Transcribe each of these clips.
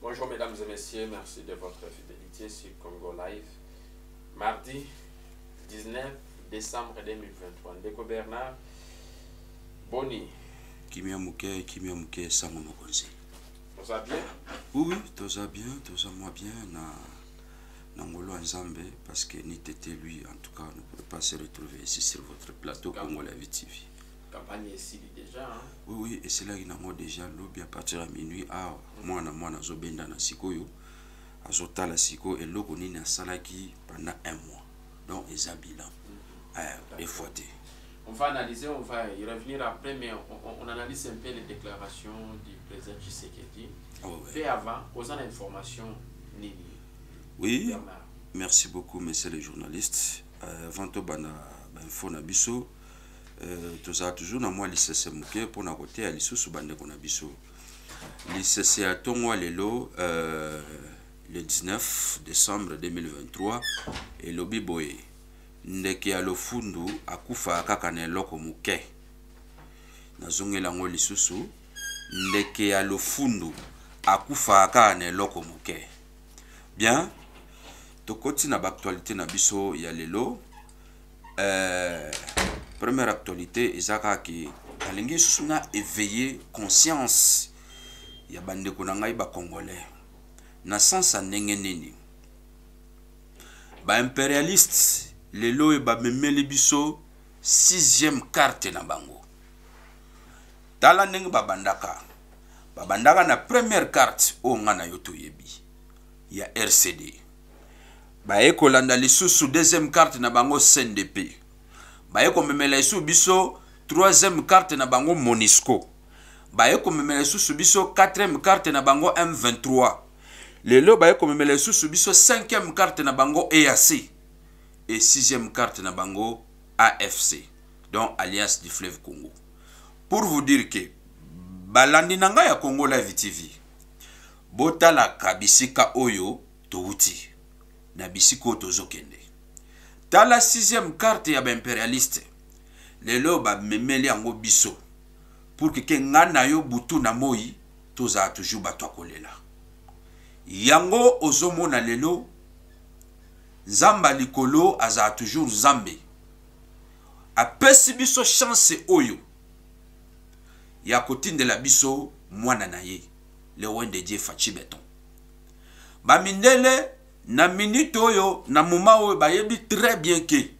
Bonjour mesdames et messieurs, merci de votre fidélité sur Congo Live. Mardi 19 décembre 2023, Ndeko Bernard, Boni. Kimia Mouke, Kimia Mouke, Samu Mokonzi. Toza bien Oui, oui, toza bien, toza moi bien, na, na Ngolo Nzambe, parce que ni t'étais lui, en tout cas, on ne peut pas se retrouver ici sur votre plateau Congo Live TV. campagne esili déjà hein? oui oui esilaki nango déjà lobi à partir ya minuit awa ah, mwana mwana azobendana sikoyo azotala sikoyo eloko nini asalaki pendant un mois donc eza bilan mm-hmm. eh, efoi te on va analyser, on va y revenir après, mais on, on, on analyse un peu les déclarations du président Tshisekedi. Oh, ouais. Fait avant, causant l'information, Nini. Oui, Bernard. merci beaucoup, messieurs les journalistes. Euh, avant tout, ben, ben, Fonabiso. Euh, tozala toujours na mwa lisese moke mpo na koteya lisusu bandeko na biso lisese ya ntongo lelo euh, le 19 décembre 2023 elobi boye ndeke ya lofundu akufaka kaka na eloko moke nazongeli yango lisusu ndeke ya lofundu akufaka kaka na eloko moke bien tokoti na baaktualité na biso ya lelo euh, première actualité eza kaka ke nalingi lisusu na éveiller conscience ya bandeko na ngai bacongolais na sense ya ndenge nini baimperialiste lelo oyo bamemeli biso sixième carte na bango tala ndenge babandaka babandaka na première carte oyo ngai na yo toyebi ya rcd baye kolanda lisusu deuxième carte na bango CNDP, baye komemela lisusu biso troisième carte na bango Monisco, baye komemela lisusu biso quatrième carte na bango M23, lelo baye komemela lisusu biso cinquième carte na bango EAC et sixième carte na bango AFC, donc Alliance du Fleuve Congo. Pour vous dire que balandi na ngai ya Congo Live TV Botalaka bisika oyo towuti na bisika oyo tozo kende. Tala sixième carte ya ba imperialiste lelo ba memeli yango biso pour que ke nga na yo butu na moyi tozala toujours batu ya kolela. Yango ozo mona lelo Nzambe ya likolo azala toujours Nzambe. Apesi biso chance oyo ya kotindela biso mwana na ye. le wendedie faci beton bamindele na minute oyo na moma oyo bayebi très bien ke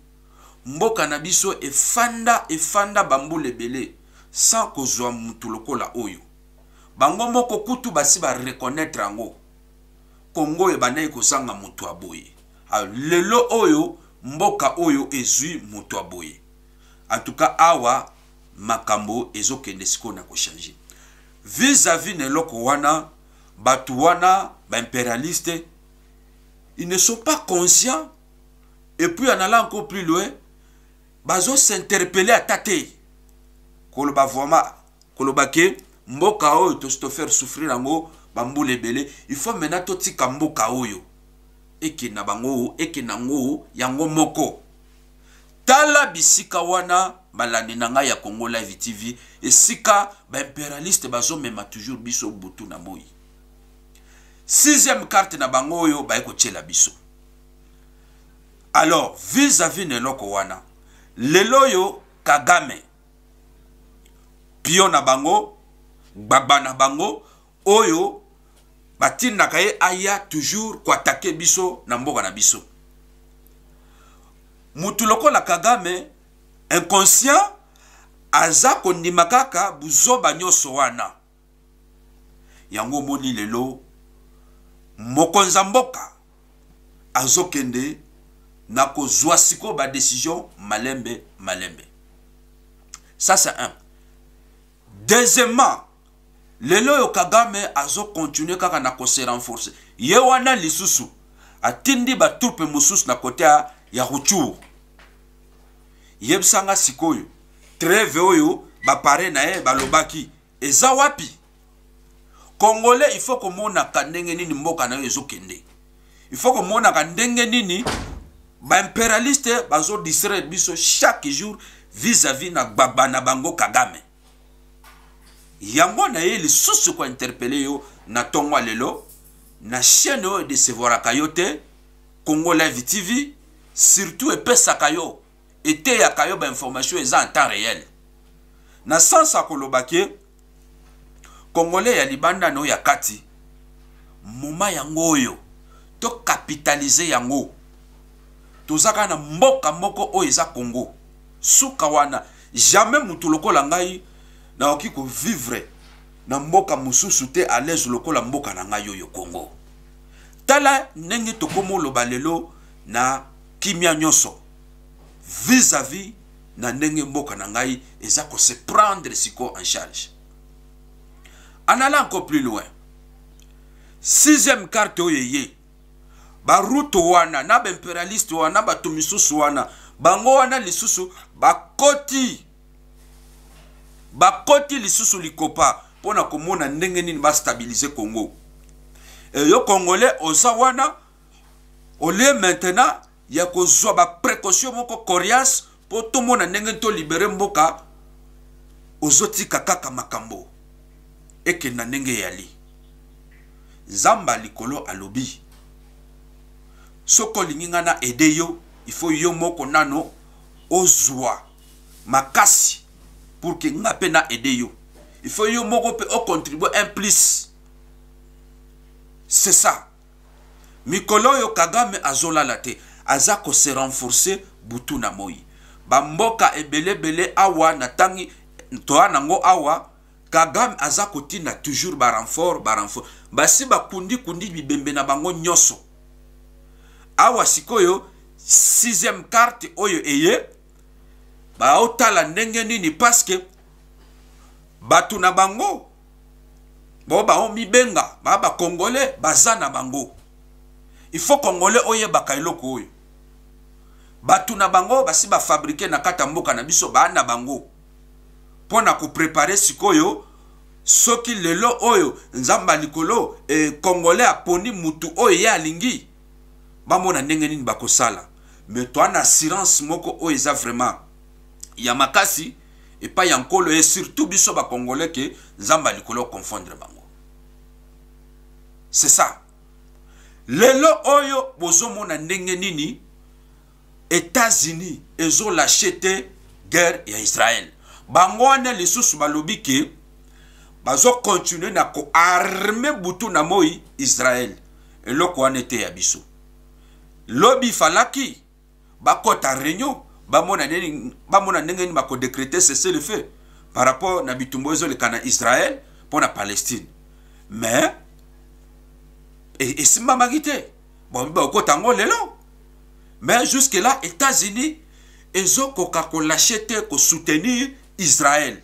mboka na biso efanda efanda bambula ebele sans kozwa motu lokola oyo bango moko kutu basi bareconnaitre yango kongo oyo ebandaki kozanga motu ya boye lelo oyo mboka oyo ezwi motu ya boye antuka awa makambo ezokende sikoyo na kochange Vis à vis na eloko wana batu wana ba imperialiste ils ne sont pas conscients et puis en allant encore plus loin bazo s'interpeller ata te koloba vraiment koloba ke mboka oyo tosi tofaire souffrir yango bambula ebele il faut maintenant totika mboka oyo ekenda bango ekenda yango yango moko tala bisika wana balandi na ngai ya congo live tv esika baimperialiste bazomema toujours biso butu na moi sixième carte na bango oyo baye kotyela biso alors vis-à-vis na eloko wana lelo oyo kagame pio na bango gbagba na bango oyo batindaka ye aya toujours koatake biso na mboka na biso motu lokola kagame inconscient aza kondima kaka buzoba nyonso wana yango omoni lelo mokonzi ya mboka azokende na kozwa sikoyo badecision malembe malembe ça c'est un deuxièmement lelo oyo kagame azokontinue kaka na kose renforce ye wana lisusu atindi batrupe mosusu na kote ya ruchur yebisanga sikoyo treve oyo bapare na ye balobaki eza wapi congolais il faut komonaka ndenge nini mboka na yo ezokende il faut komonaka ndenge nini baimperialiste bazo distraire biso chaque jour vis-à-vis na gbagba na bango kagame yango na ye lisusu kointerpele yo na ntongo ya lelo na chaîne oyo edecevoraka yo te congo live tv surtout epesaka yo eteyaka yo ba information eza en temps réel na sens ya koloba ke congolais ya libanda na oyo ya kati moma yango oyo tokapitalize yango toza kaka na mboka moko oyo eza congo suka wana jamais motu lokola ngai nakoki kovivre na mboka mosusu te alaise lokola mboka na ngai oyo congo tala ndenge tokoma oloba lelo na kimia nyonso vis à vis na ndenge mboka na ngai eza ko se prendre siko en charge en allant encore plus loin sixième carte oyo eye baroute wana na baimperialiste wana na bato misusu wana bango wana lisusu bakoti bakoti lisusu likopa mpo na komona ndenge nini bastabilize congo eyo congolais oza wana au lieu maintenant ya kozwa baprécaution moko coriance mpo tomona ndenge tolibere mboka ozotika kaka makambo ekenda ndenge eyali nzambe ya likolo alobi soki olingi ngai na aide yo ifo yo moko nano ozwa makasi pour ke ngai mpe na aide yo ifo yo moko mpe ocontribue un plus c'est ça Mikolo oyo Kagame azolala te, aza ko se renforcer butu na moyi. Ba mboka ebele ebele awa na tangi toa nango awa Kagame aza kotinda toujours ba renfort, ba renfort. Basi bakundi kundi bibembe na bango nyoso. Awa sikoyo sixième carte oyo eye baotala ndenge nini parce que bato na bango bo baomibenga ba bakongole baza na bango il faut kongole oyebaka eloko oyo bato na bango basi bafabrike na kati ya mboka na biso baa na bango mpo na koprepare sikoyo soki lelo oyo nzambe ya likolo e, kongole aponi motu oyo ye alingi bamona ndenge nini bakosala me toa na assurance moko oyo eza vraiment ya makasi epai ya nkolo ye surtout biso bacongolais ke nzambe ya likolo oconfondre bango c'est ça lelo oyo bozomona ndenge nini etats-unis ezolache te guerre ya israel bango wana lisusu balobi ke bazokontinue na koarme butu na moi israel eloko wana ete ya biso lobi falaki bakɔta réunion bamona nini bamona ndenge nini bakodecrete cesse le feu par rapport na bitumba oyo ezoleka na israel mpo na palestine mais e, esimbamaki te bomi bakokota yango lelo mais jusque là états-unis ezokoka kolashe te kosoutenir israel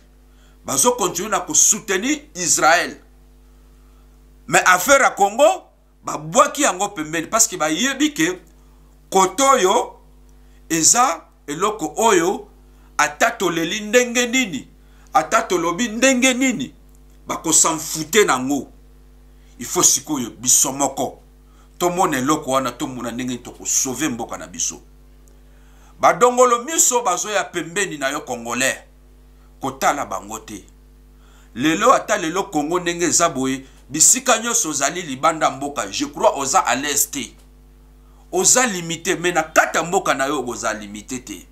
bazokontinue na kosoutenir israel mais affaire ya congo babwaki yango pembeni parceke bayebi ke kote oyo eza eloko oyo ata toleli ndenge nini ata tolobi ndenge nini bakosanfute na yango ifo sikoyo biso moko tomona eloko wana tomona ndenge nini tokosove mboka na biso badongolo miso bazoya pembeni na yo congolais kotala bango te lelo ata lelo congo ndenge eza boye bisika nyonso ozali libanda mboka je crois oza à l'aise te oza limite me na kati ya mboka na yo okozala limite te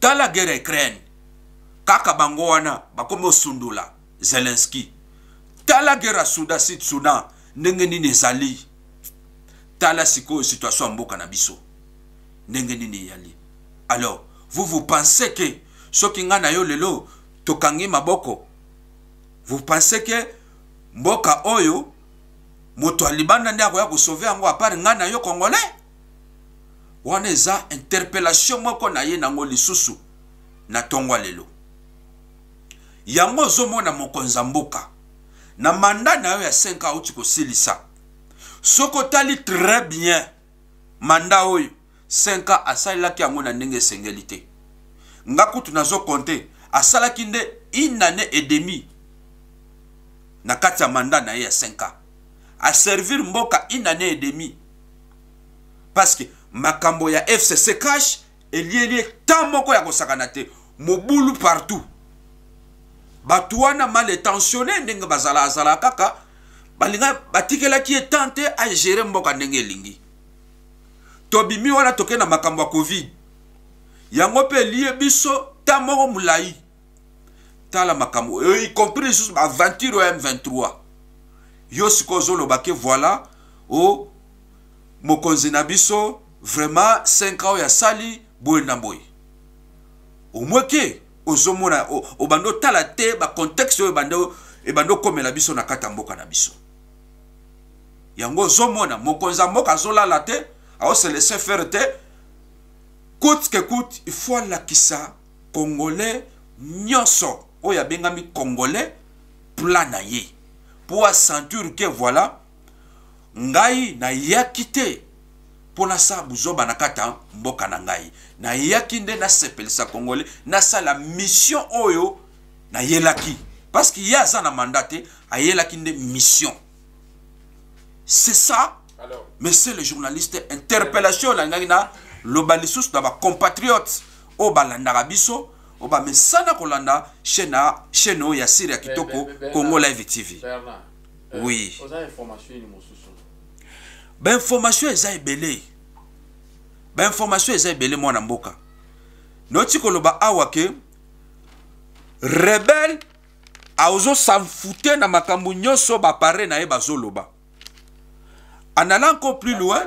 tala guerre ukraine kaka bango wana bakomi osundola zelenski tala guerre ya suda sud sudan ndenge nini ezali tala sikoyo situation ya mboka na biso ndenge nini eyali alors vous vous pensez que soki nga na yo lelo tokangi maboko vous pensez que mboka oyo moto ya libanda nde akoya kosauve yango apart ngai na yo congolais wana eza interpellation moko na ye nango lisusu na ntongwa lelo yango ozomona mokonzi ya mboka na manda na yo ya 5 auti kosilisa soki otali très bien manda oyo 5 ans asalelaki yango na ndenge esengeli te nga kutu nazo compte asalaki nde une année et demi na kati ya manda na ye ya 5 ans aservir mboka une année et demi parce que makambo ya fcc cash elieli etat moko ya kosakana te mobulu partout bato wana mal étentionné ndenge bazala azala kaka balinga batikelaki ye temps te agere mboka ndenge elingi tobimi wana toke na makambo ya covid yango mpe elie biso ta moko molai tala makambo euh, y compris lisusu baaventure oyo m23 yo sikoyo ozoloba ke voilà o oh, mokonzi na biso Vraiment 5 ans oyo asali boye na boye. Omweke ozomona obanda otala te ba contexte oyo ebanda ebanda okomela biso na kata mboka na biso. Yango ozomona mokonzi ya mboka azolala te, aose laisser faire te. Coûte que coûte, il faut alakisa congolais nyonso oyo abengami congolais plan na ye. Pour asentir que voilà ngai nayaki te mpo nasala buzoba na kati ya mboka na ngai nayaki nde nasepelisa kongole nasala mission oyo nayelaki parce que ye aza na mandat te ayelaki nde mission c'est ça Alors. monsieur le journaliste interpellation nalingaki na loba lisusu na bacompatriote oyo balandaka biso oyo bamesana kolanda chaîne oyo ya sire ya kitoko congo live tv Bernard. Euh, oui oza information yini mosusu bainformation eza ebele bainformation eza ebele mwana mboka nauti koloba awa ke rebel azosanfute na makambo nyonso bapare na ye bazoloba en allant ko plus loin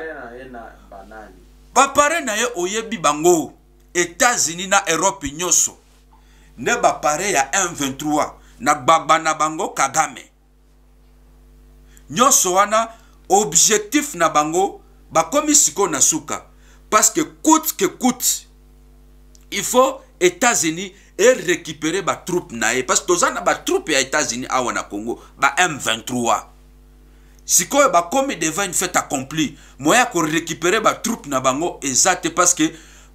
bapare na ye oyebi bango etats-unis na europe nyonso nde bapare ya m23 na gbagba na bango kagame nyonso wana objectif na bango bakomi sikoyo na suka parce que coute que coute il faut états-unis erécupere batroupe na ye parce que toza na batroupe ya états-unis awa na congo ba m23 sikoyo bakomi devant une fête accomplie moyen ya korécupere batroupe na bango eza te parce que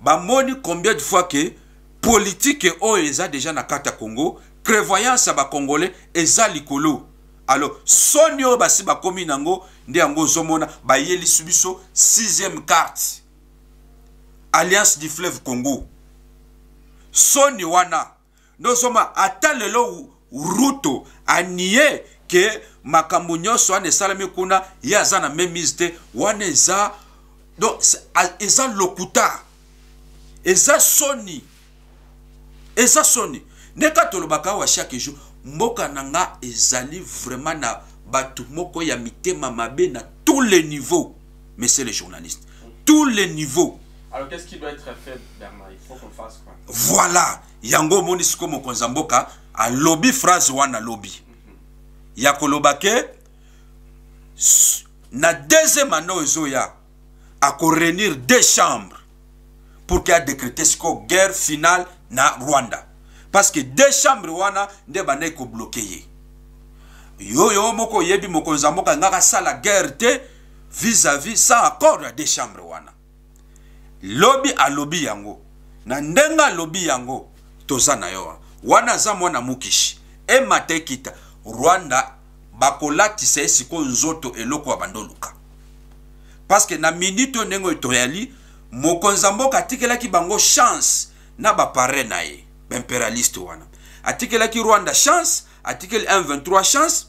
bamoni combien de fois que Politique oyo eza deja na kati ya Congo, prevoyance ya ba Congolais eza likolo. Alors soni oyo basi bakomi nango nde yango ozomona bayelisi biso sixième carte alliance du fleuve Congo. Soni wana nde ozoma ata lelo Ruto a nie que makambo nyonso wana esalami kuna ye aza na memise te wana eza donc eza lokuta eza soni eza soni ndeka tolobaka awa chaque jour mboka na nga ezali vraiment na bato moko ya mitema mabe na tous les niveaux monsieur le journaliste tous les niveaux alors qu'est-ce qui doit être fait Bernard il faut qu'on fasse quoi voilà yango omoni sikoyo mokonzi ya mboka alobi phrase wana lobi ya koloba ke na deuxième année oyo ezoya akorenir deux chambres pour ke adécrete sikoyo guerre finale na rwanda parce que deux chambres wana nde bandaki kobloke ye yo yo moko oyebi mokonzi ya mboka ngaka asala guerre te vis-à-vis sans accord ya deux chambres wana lobi alobi yango na ndenge alobi yango toza na yo wana aza mwana mukishi emata ekita rwanda bakolatisa ye sikoyo nzoto eloko ya bandoluka parceke na minute oyo ndenge oyo toyali mokonzi ya mboka atikelaki bango chance na bapare na ye baimperialiste wana atikelaki rwanda chance atikeli 1 23 chance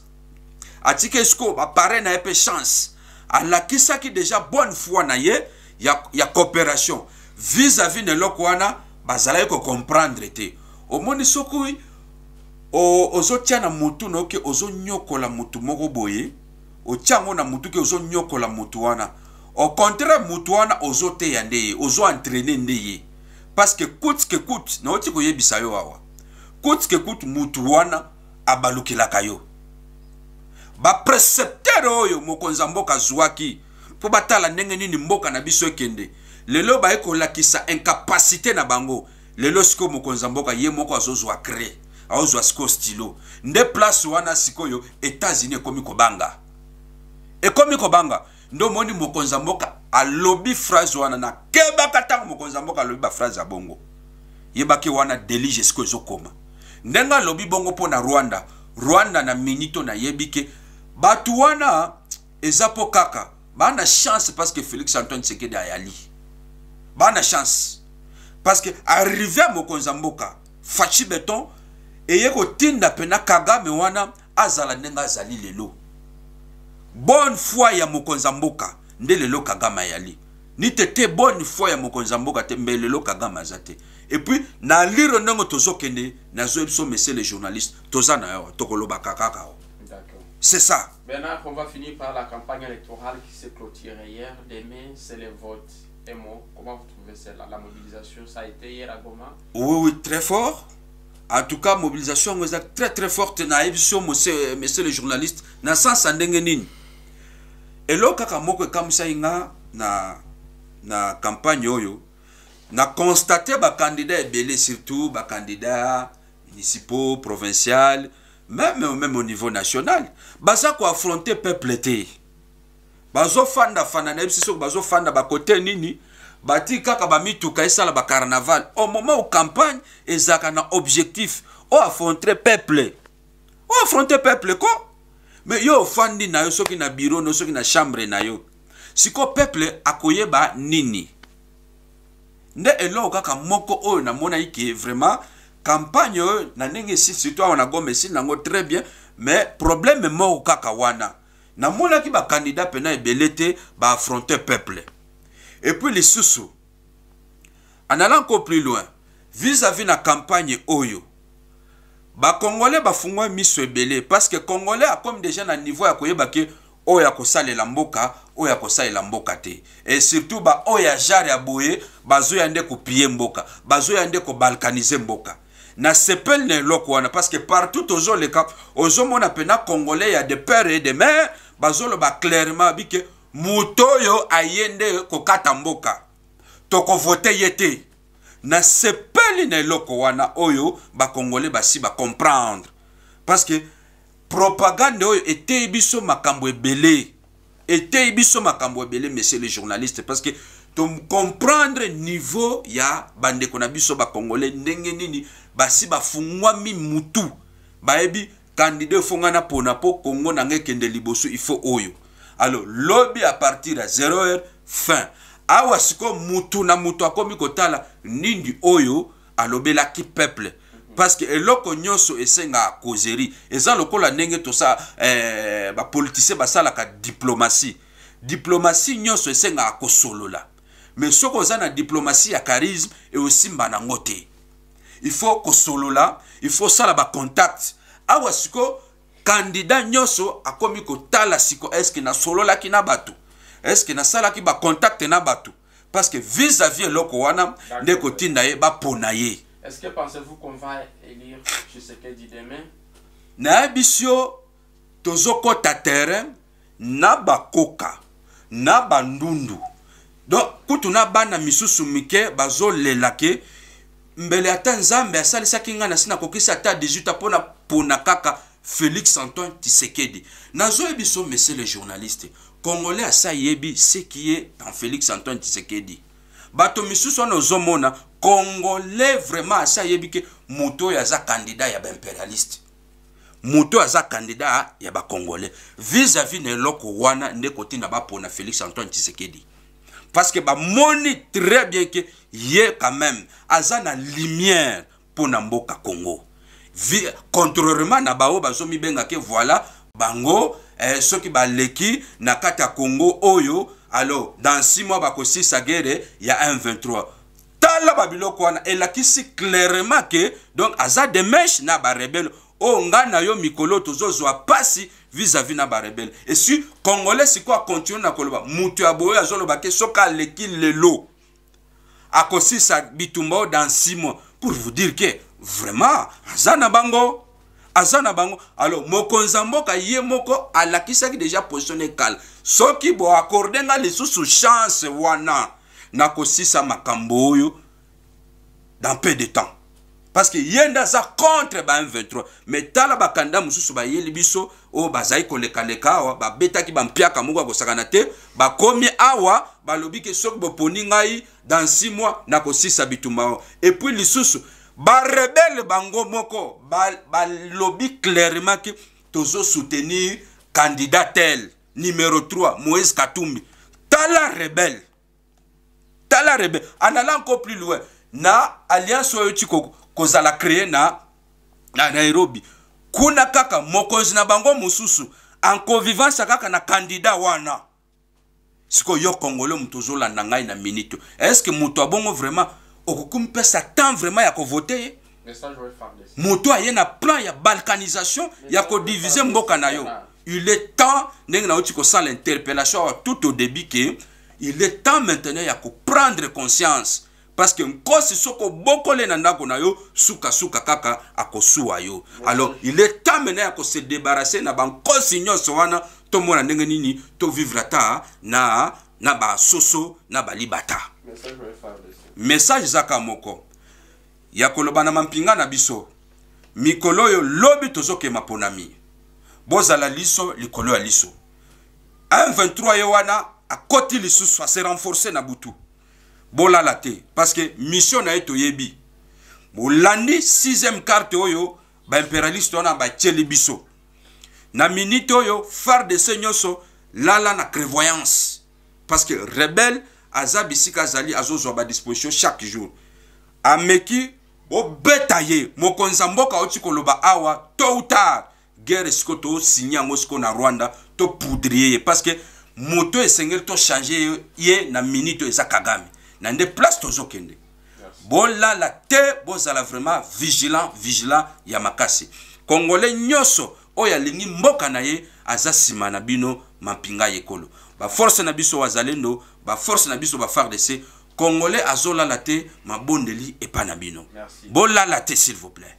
atikeli sikoyo bapare na ye mpe chance alakisaki deja bonne foi na ye ya, ya coopération vis-à-vis na eloko wana bazalaki kocomprendre te omoni soki ozotya na motu na yo ke ozonyokola motu moko boye otya yango na motu ke ozonyokola motu wana au contraire motu wana ozoteya nde ye ozoentraine nde ye parce que coute que coute nauti koyebisa yo awa kutu ke kutu mutu wana abalukelaka yo bapreceptere oyo mokonzi ya mboka azuaki mpo batala ndenge nini mboka na biso ekende lelo baye kolakisa incapacité na bango lelo sikoyo mokonzi ya mboka ye moko azozwa cre azozwa sikoyo stylo nde place wana sikoyo etats-unis ekomi kobanga ekomi kobanga nde omoni mokonzi ya mboka alobi phrase wana na kebaka ntango mokonzi ya mboka alobi baphrase ya bongo yebaki wana delige esiko ezokoma ndenge alobi bongo mpo na rwanda rwanda na minito nayebi ke bato wana eza mpo kaka baa na chance parce que félix antoine sekedi ayali baa na chance parce que arrive ya mokonzi ya mboka faci beton eye kotinda mpena kagame wana azala ndenge azali lelo bonne foi ya mokonzi ya mboka nde lelo kagame ayali nite te bonne foi ya mokonzi ya mboka te mbe lelo kagame aza te epuis na lire ndenge tozokende nazoye biso monsieur le journaliste toza na yo tokolobaka kaka o c'est ça bernard on va finir par la campagne électorale qui s'est clôturée hier demain c'est le vote et moi comment vous trouvez cela la mobilisation ça a été hier à goma oui oui très fort En tout cas, mobilisation yango eza très très forte na emission monsieur monsieur le journaliste na sens ya ndenge nini. Eloko kaka moko ekamwisaki nga na na campagne oyo na constate ba candidats ebele surtout ba candidats municipaux, provincial, même même au niveau national baza ko affronter peuple te. bazofanda fanda nayebi sisoko bazofanda bakote nini bati kaka bamituka esala bacarnaval au moment où campagne ezalaka na objectif o affrontre peuple o affronte peuple ko me yo ofandi na yo soki na biro no soki na chambre na yo sikoyo peuple akoyeba nini nde eloko kaka moko oyo namonaki ke vraiment campagne oyo na ndenge esili surtout awa na goma esili nango très bien mais problème moko kaka wana namonaki ba candidat pena ebele te ba affronte peuple epuis lisusu anala nko plus loin vis-à-vis na campagne oyo bacongolais bafungwa miso ebele parce que congolais akomi deja na niveau ya koyeba ke oyo ya kosalela mboka oyo ya kosalela mboka te e surtout baoyo ya jare ya boye bazoya nde kopiye mboka bazoya nde kobalkanize mboka na sepel na eloko wana parce que partout tozoleka ozomona mpena congolais ya de père et de mère bazoloba clairement bike moto oyo aye nde kokata mboka tokovote ye te na sepeli na eloko wana oyo bakongole basi bacomprendre parce que propagande oyo eteyi biso makambo ebele eteyi biso makambo ebele monsieur le journaliste parce que tocomprendre niveau ya bandeko na biso bacongolais ndenge nini basi bafungwami mutu bayebi kandida efo ngai napona mpo kongo na ngai ekende liboso ifo oyo alors lobi a partir ya 0 heure fin awa sikoyo mutu na mutu akomi kotala nini oyo alobelaki peuple parce que eloko nyonso esengaka causerie eza lokola ndenge tosa eh, bapolitisien basalaka diplomatie diplomatie nyonso esengaka kosolola mais soki oza na diplomatie ya charisme eosimba nango te il faut kosolola il faut osala bacontact awa siko kandida nyonso akomi kotala siko eske nasololaki na bato eske nasalaki bacontakte na bato parce que vis à vis eloko wana nde kotinda ye bapona ye Est-ce que pensez-vous qu'on va élire Tshisekedi demain? nayebisi yo tozokɔta terrain na bakoka na bandundu donc kutu na bana misusu mike bazolela ke mbele ata nzambe asalisaki ngai nasi nakokisi ata 18 ans mpo napona kaka Felix Antoine Tshisekedi. Nazo ebiso monsieur le journaliste. Congolais asa yebi ce qui est dans Felix Antoine Tshisekedi. Bato misusu wana ozomona Congolais vraiment asa yebi ke moto oyo aza candidat ya ba imperialiste. Moto aza candidat ya ba Congolais. Vis-à-vis na eloko wana nde kotina bapona Felix Antoine Tshisekedi. Parce que bamoni très bien ke ye quand même aza na lumière mpo na mboka Congo. Contrairement na baoyo bazomibenga ke voilà bango eh, soki baleki na kati ya Congo oyo alors dans 6 mois bakosisa guerre ya M23 tala babiloko wana elakisi clairement ke donc aza de meshe na barebele oyo oh, ngai na yo mikolo tozozwa mpasi vis-à-vis na barebele esi congolais sikoyo akontinue na koloba moto ya boye azoloba ke soki aleki lelo akosisa bitumba oyo dans 6 mois pour vous dire que vraiment aza na bango aza na bango alors mokonzi ya mboka ye moko alakisaki deja position ne kala soki boakorde nga lisusu chance wana nakosisa makambo oyo dans peu de temps parce que ye nde aza contre ba m23 me tala bakanda mosusu bayeli biso oyo bazali kolekaleka awa babetaki bampiaka moko ya kosakana te bakomi awa balobi ke soki boponi ngai dans 6 mois nakosisa bitumba yango epuis lisusu barebele bango moko balobi ba clairement ke tozosoutenir candidat tel numero 3 moïse katumbi tala rebele tala rebe en allant encore plus loin na alliance oyo ti kozala cree na, na nairobi kuna kaka mokonzi na bango mosusu en convivence kaka na kandida wana sikoyo yo kongole moto ozolanda ngai na minute estce moto abongo vraiment okoki mpesa temps vraiment ya kovote ye moto aye na plan ya balkanisation ya kodivise mboka na yo il est temps ndenge nauti kosala interpellation tout au début ke il est temps maintenant ya ko prendre conscience parce que nkosi soki obokole na ndako na yo sukasuka kaka akosuwa yo alors il est temps maintenant ya kose débarrasser na bankosi nyonso wana tomona ndenge nini tovivre ata na na basoso na balibata message ezaka moko ya koloba na mampinga na biso mikolo oyo lobi tozokema ponami bozala liso likolo ya liso un 23 ye wana akoti lisusu ase renforce na butu bolala te parce que mission na ye toyebi bolandi sixième carte oyo baimperialiste wana batyeli biso na minite oyo fardc nyonso lala na prévoyance parce que rebelle aza bisika azali azozwa badisposition chaque jour ameki bobeta ye mokonzi ya mboka auti koloba awa tôt ou tard guerre siko to signe yango siko na Rwanda to poudrier ye parce que moto esengeli to changer ye na minute eza Kagame na nde place tozo kende bolala te bozala vraiment vigilant vigilant ya makasi congolais nyonso oyo alingi mboka na ye aza nsima na bino mampinga yekolo baforce na biso wazalendo baforce na biso bafardc congolais azolala te mabondeli epa na bino bolala te s'il vous plaît